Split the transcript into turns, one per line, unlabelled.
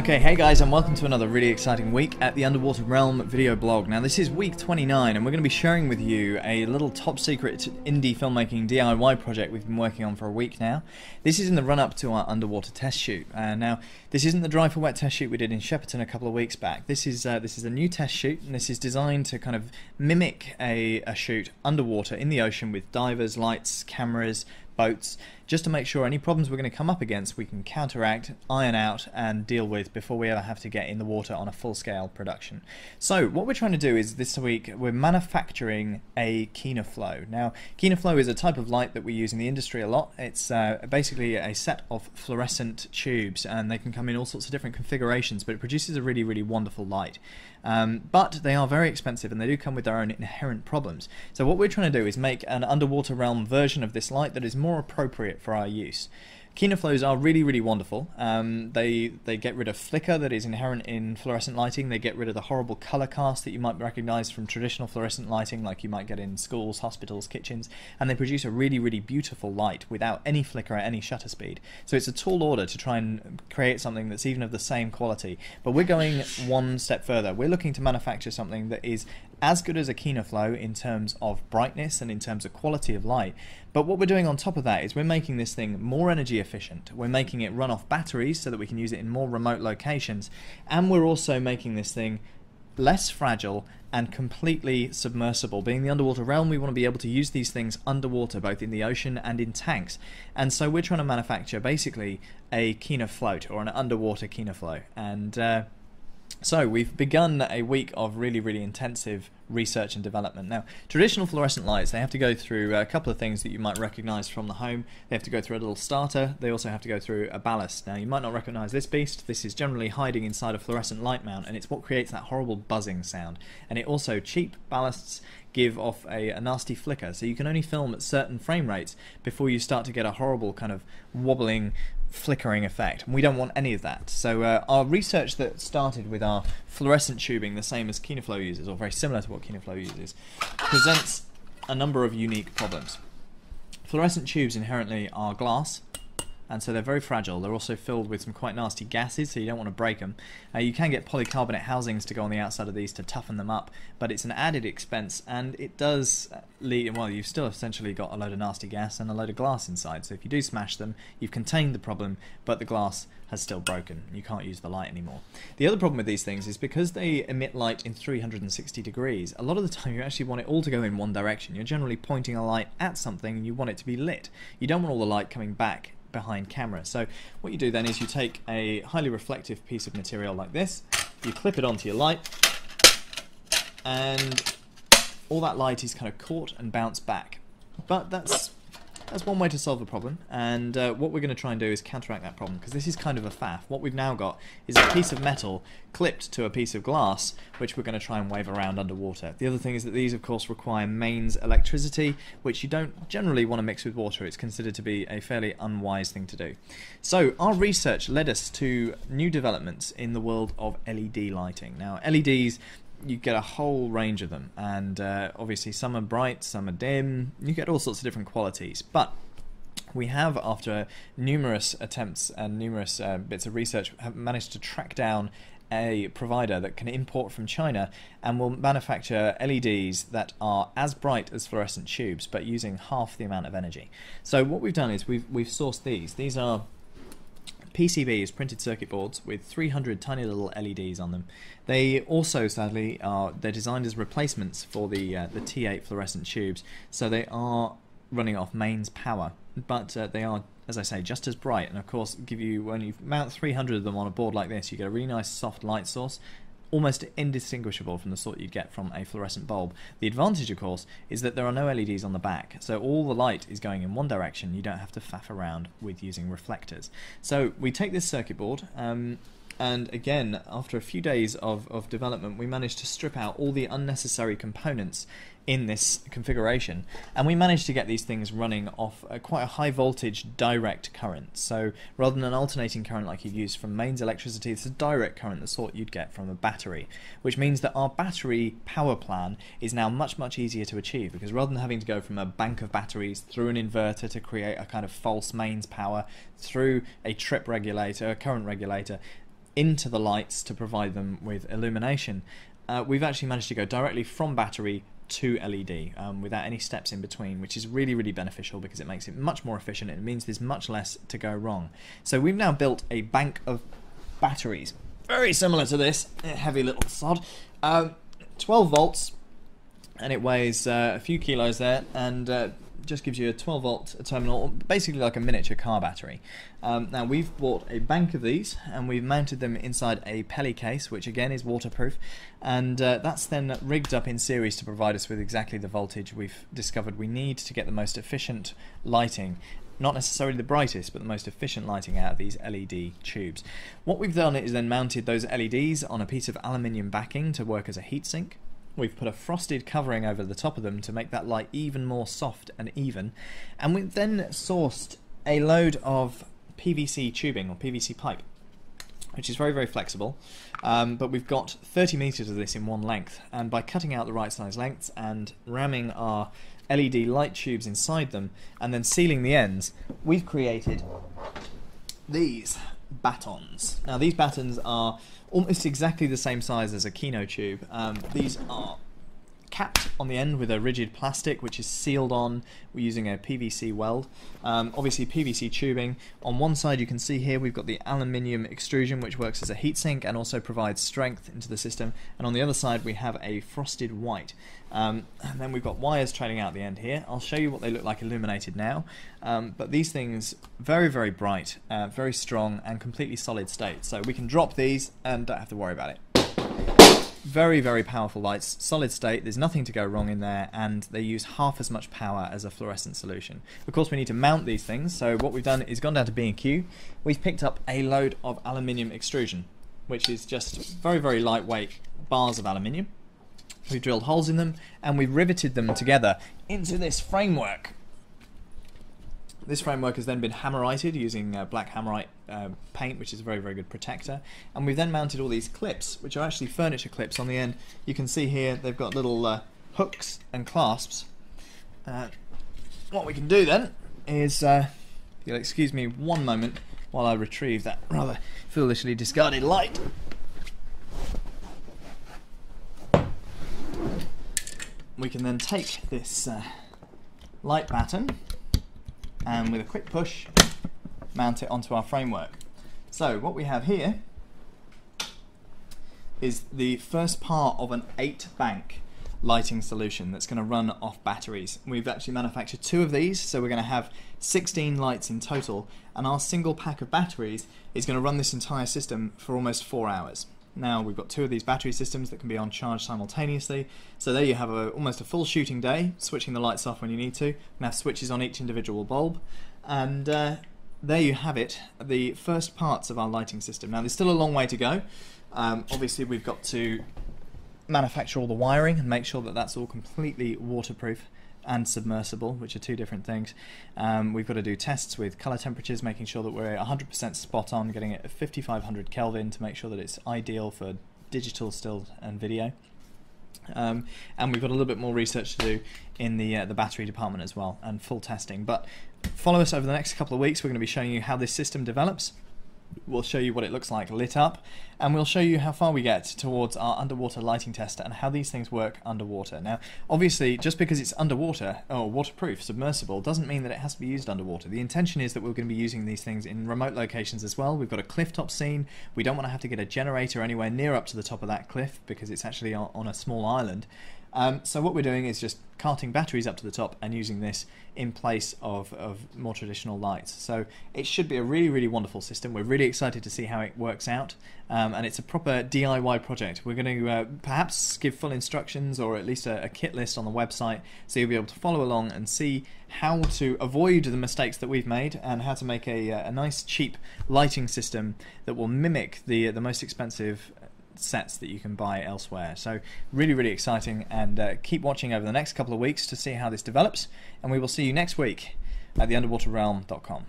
Okay, hey guys, and welcome to another really exciting week at the Underwater Realm video blog. Now, this is week 29, and we're going to be sharing with you a little top secret indie filmmaking DIY project we've been working on for a week now. This is in the run up to our underwater test shoot. Uh, now, this isn't the dry for wet test shoot we did in Shepperton a couple of weeks back. This is uh, this is a new test shoot, and this is designed to kind of mimic a, a shoot underwater in the ocean with divers, lights, cameras, boats, just to make sure any problems we're going to come up against we can counteract, iron out, and deal with before we ever have to get in the water on a full scale production. So, what we're trying to do is this week we're manufacturing a Kino Flo. Now, Kino Flo is a type of light that we use in the industry a lot. It's uh, basically a set of fluorescent tubes, and they can come in all sorts of different configurations, but it produces a really, really wonderful light. Um, but they are very expensive and they do come with their own inherent problems. So, what we're trying to do is make an underwater realm version of this light that is more appropriate for our use. Kino Flos are really, really wonderful. Um, they they get rid of flicker that is inherent in fluorescent lighting. They get rid of the horrible color cast that you might recognize from traditional fluorescent lighting, like you might get in schools, hospitals, kitchens. And they produce a really, really beautiful light without any flicker at any shutter speed. So it's a tall order to try and create something that's even of the same quality. But we're going one step further. We're looking to manufacture something that is as good as a Kino Flo in terms of brightness and in terms of quality of light. But what we're doing on top of that is we're making this thing more energy efficient. We're making it run off batteries so that we can use it in more remote locations. And we're also making this thing less fragile and completely submersible. Being the underwater realm, we want to be able to use these things underwater, both in the ocean and in tanks. And so we're trying to manufacture basically a Kino float or an underwater Kino Flo. And uh, so we've begun a week of really, really intensive research and development. Now, traditional fluorescent lights, they have to go through a couple of things that you might recognize from the home. They have to go through a little starter. They also have to go through a ballast. Now, you might not recognize this beast. This is generally hiding inside a fluorescent light mount, and it's what creates that horrible buzzing sound. And it also, cheap ballasts give off a, a, nasty flicker. So you can only film at certain frame rates before you start to get a horrible kind of wobbling flickering effect. And we don't want any of that. So uh, our research that started with our fluorescent tubing, the same as Kino Flo uses, or very similar to what Kino Flo uses, presents a number of unique problems. Fluorescent tubes inherently are glass, and so they're very fragile. They're also filled with some quite nasty gases, so you don't want to break them. Uh, you can get polycarbonate housings to go on the outside of these to toughen them up, but it's an added expense, and it does lead, well, you've still essentially got a load of nasty gas and a load of glass inside, so if you do smash them, you've contained the problem, but the glass has still broken. You can't use the light anymore. The other problem with these things is because they emit light in 360 degrees, a lot of the time you actually want it all to go in one direction. You're generally pointing a light at something and you want it to be lit. You don't want all the light coming back behind camera. So what you do then is you take a highly reflective piece of material like this, you clip it onto your light, and all that light is kind of caught and bounced back. But that's that's one way to solve the problem, and uh, what we're going to try and do is counteract that problem, because this is kind of a faff. What we've now got is a piece of metal clipped to a piece of glass, which we're going to try and wave around underwater. The other thing is that these, of course, require mains electricity, which you don't generally want to mix with water. It's considered to be a fairly unwise thing to do. So, our research led us to new developments in the world of LED lighting. Now, LEDs you get a whole range of them, and uh, obviously some are bright, some are dim. You get all sorts of different qualities, but we have, after numerous attempts and numerous uh, bits of research, have managed to track down a provider that can import from China and will manufacture LEDs that are as bright as fluorescent tubes, but using half the amount of energy. So what we've done is we've we've sourced these. These are PCBs, printed circuit boards, with 300 tiny little LEDs on them. They also, sadly, are they're designed as replacements for the uh, the T8 fluorescent tubes, so they are running off mains power, but uh, they are, as I say, just as bright. And of course, give you when you mount 300 of them on a board like this, you get a really nice soft light source almost indistinguishable from the sort you'd get from a fluorescent bulb. The advantage, of course, is that there are no LEDs on the back, so all the light is going in one direction. You don't have to faff around with using reflectors. So we take this circuit board, um, and again, after a few days of, of development, we managed to strip out all the unnecessary components in this configuration. And we managed to get these things running off a, quite a high voltage direct current. So rather than an alternating current like you'd use from mains electricity it's a direct current the sort you'd get from a battery. Which means that our battery power plan is now much much easier to achieve because rather than having to go from a bank of batteries through an inverter to create a kind of false mains power through a trip regulator a current regulator into the lights to provide them with illumination, uh, we've actually managed to go directly from battery to LED um, without any steps in between, which is really, really beneficial because it makes it much more efficient. It means there's much less to go wrong. So we've now built a bank of batteries, very similar to this heavy little sod. Um, 12 volts, and it weighs uh, a few kilos there, and uh, just gives you a 12 volt terminal, basically like a miniature car battery. Um, now we've bought a bank of these and we've mounted them inside a Peli case, which again is waterproof, and uh, that's then rigged up in series to provide us with exactly the voltage we've discovered we need to get the most efficient lighting not necessarily the brightest, but the most efficient lighting out of these LED tubes. What we've done is then mounted those LEDs on a piece of aluminium backing to work as a heatsink. We've put a frosted covering over the top of them to make that light even more soft and even. And we've then sourced a load of PVC tubing or PVC pipe, which is very, very flexible. Um, but we've got 30 meters of this in one length. And by cutting out the right size lengths and ramming our LED light tubes inside them and then sealing the ends, we've created these batons. Now these batons are almost exactly the same size as a Kino tube. Um, these are on the end with a rigid plastic which is sealed on we're using a PVC weld. Um, obviously PVC tubing. On one side you can see here we've got the aluminium extrusion which works as a heatsink and also provides strength into the system. And on the other side we have a frosted white. Um, and then we've got wires trailing out the end here. I'll show you what they look like illuminated now. Um, but these things very very bright uh, very strong and completely solid state. So we can drop these and don't have to worry about it very, very powerful lights, solid state, there's nothing to go wrong in there, and they use half as much power as a fluorescent solution. Of course, we need to mount these things, so what we've done is gone down to B&Q, we've picked up a load of aluminium extrusion, which is just very, very lightweight bars of aluminium. We've drilled holes in them, and we've riveted them together into this framework. This framework has then been hammerited using uh, black hammerite uh, paint, which is a very, very good protector. And we've then mounted all these clips, which are actually furniture clips on the end. You can see here they've got little uh, hooks and clasps. Uh, what we can do then is, uh, you'll excuse me one moment while I retrieve that rather foolishly discarded light. We can then take this uh, light pattern and with a quick push mount it onto our framework. So what we have here is the first part of an 8 bank lighting solution that's going to run off batteries. We've actually manufactured two of these so we're going to have 16 lights in total and our single pack of batteries is going to run this entire system for almost 4 hours. Now we've got two of these battery systems that can be on charge simultaneously. So there you have a, almost a full shooting day, switching the lights off when you need to. Have switches on each individual bulb. And uh, there you have it, the first parts of our lighting system. Now there's still a long way to go. Um, obviously we've got to manufacture all the wiring and make sure that that's all completely waterproof and submersible, which are two different things. Um, we've got to do tests with color temperatures, making sure that we're 100% spot on, getting it at 5500 Kelvin to make sure that it's ideal for digital still and video. Um, and we've got a little bit more research to do in the uh, the battery department as well, and full testing. But follow us over the next couple of weeks. We're going to be showing you how this system develops We'll show you what it looks like lit up, and we'll show you how far we get towards our underwater lighting test and how these things work underwater. Now, obviously, just because it's underwater, or waterproof, submersible, doesn't mean that it has to be used underwater. The intention is that we're going to be using these things in remote locations as well. We've got a cliff top scene. We don't want to have to get a generator anywhere near up to the top of that cliff because it's actually on a small island. Um, so what we're doing is just carting batteries up to the top and using this in place of, of more traditional lights. So it should be a really, really wonderful system. We're really excited to see how it works out. Um, and it's a proper DIY project. We're going to uh, perhaps give full instructions or at least a, a, kit list on the website so you'll be able to follow along and see how to avoid the mistakes that we've made and how to make a, uh, a nice cheap lighting system that will mimic the, the most expensive sets that you can buy elsewhere. So really, really exciting and uh, keep watching over the next couple of weeks to see how this develops and we will see you next week at theunderwaterrealm.com.